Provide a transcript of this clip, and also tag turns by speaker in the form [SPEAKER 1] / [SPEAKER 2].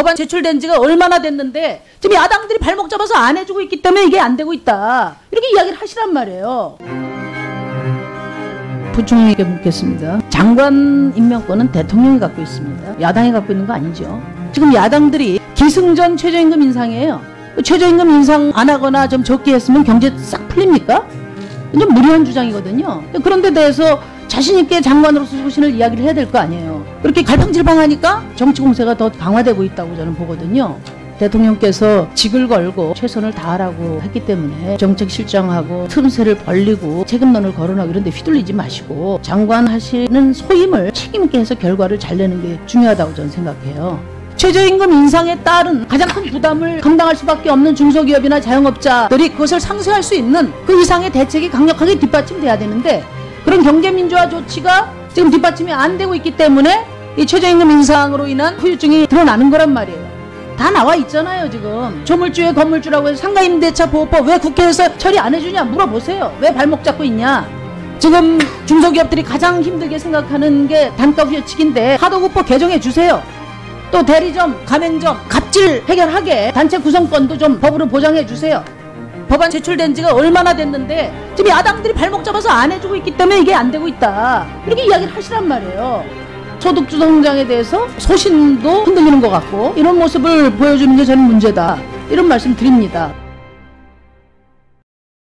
[SPEAKER 1] 법안 제출된 지가 얼마나 됐는데 지금 야당들이 발목 잡아서 안 해주고 있기 때문에 이게 안 되고 있다. 이렇게 이야기를 하시란 말이에요. 부총리에게 묻겠습니다. 장관 임명권은 대통령이 갖고 있습니다. 야당이 갖고 있는 거 아니죠. 지금 야당들이 기승전 최저임금 인상이에요. 최저임금 인상 안 하거나 좀 적게 했으면 경제 싹 풀립니까? 좀 무리한 주장이거든요. 그런데 대해서 자신있게 장관으로서 소신을 이야기를 해야 될 거 아니에요. 그렇게 갈팡질팡하니까 정치 공세가 더 강화되고 있다고 저는 보거든요. 대통령께서 직을 걸고 최선을 다하라고 했기 때문에 정책 실정하고 틈새를 벌리고 책임론을 거론하고 이런 데 휘둘리지 마시고 장관 하시는 소임을 책임있게 해서 결과를 잘 내는 게 중요하다고 저는 생각해요. 최저임금 인상에 따른 가장 큰 부담을 감당할 수밖에 없는 중소기업이나 자영업자들이 그것을 상쇄할 수 있는 그 이상의 대책이 강력하게 뒷받침돼야 되는데 그런 경제민주화 조치가 지금 뒷받침이 안 되고 있기 때문에 이 최저임금 인상으로 인한 후유증이 드러나는 거란 말이에요. 다 나와 있잖아요 지금. 조물주의 건물주라고 해서 상가임대차 보호법 왜 국회에서 처리 안 해주냐 물어보세요. 왜 발목 잡고 있냐. 지금 중소기업들이 가장 힘들게 생각하는 게 단가 후유칙인데 하도급법 개정해 주세요. 또 대리점 가맹점 갑질 해결하게 단체 구성권도 좀 법으로 보장해 주세요 법안 제출된 지가 얼마나 됐는데 지금 야당들이 발목 잡아서 안 해주고 있기 때문에 이게 안 되고 있다. 이렇게 이야기를 하시란 말이에요. 소득주 성장에 대해서 소신도 흔들리는 것 같고 이런 모습을 보여주는 게 저는 문제다. 이런 말씀 드립니다.